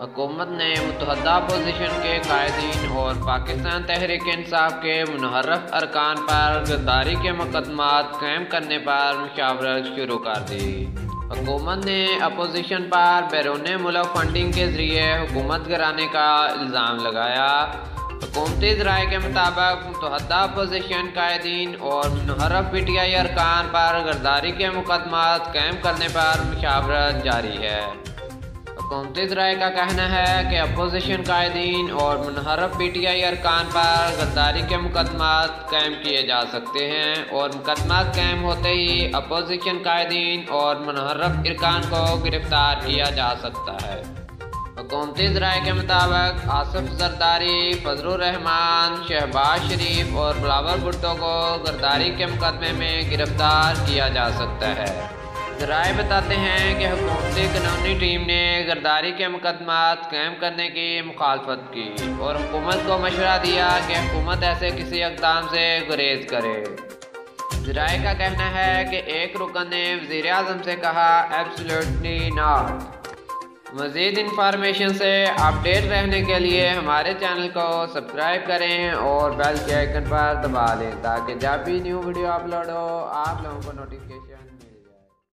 हुकूमत ने मुतहदा अपोजिशन के कायदीन और पाकिस्तान तहरीक इंसाफ के मुनहरफ अरकान पर गद्दारी के मुकदमा कायम करने पर मुशावरत शुरू कर दी। हुकूमत ने अपोजिशन पर बैरून मुल्क फंडिंग के ज़रिए हुकूमत गिराने का इल्ज़ाम लगाया। हुकूमती जराए के मुताबिक मुतहदा अपोजिशन कायदीन और मुनहरफ पी टी आई अरकान पर गरदारी के मुकदमा कायम करने पर मुशावरत जारी है। हुकूमती राय का कहना है कि अपोजिशन कायदीन और मुनहरफ पी टी आई अरकान पर गद्दारी के मुकदमा कायम किए जा सकते हैं और मुकदमा कायम होते ही अपोजिशन कायदीन और मुनहरफ अरकान को गिरफ़्तार किया जा सकता है। हुकूमती जराए के मुताबिक आसफ जरदारी फजलरहमान शहबाज शरीफ और बिलावर भुट्टो को गरदारी के मुकदमे में गिरफ़्तार किया जा सकता है। राय बताते हैं कि हुकूमती कानूनी टीम ने गर्दारी के मुकदमा कायम करने की मुखालफत की और हुकूमत को मशवरा दिया कि हुकूमत ऐसे किसी इकदाम से गुरेज करे। जराए का कहना है कि एक रुकन ने वज़ीर अजम से कहा एब्सोल्युटली नॉट मज़ीद इंफॉर्मेशन से अपडेट रहने के लिए हमारे चैनल को सब्सक्राइब करें और बेल के आइकन पर दबा लें ताकि जब भी न्यू वीडियो अपलोड हो, आप लोगों को नोटिफिकेशन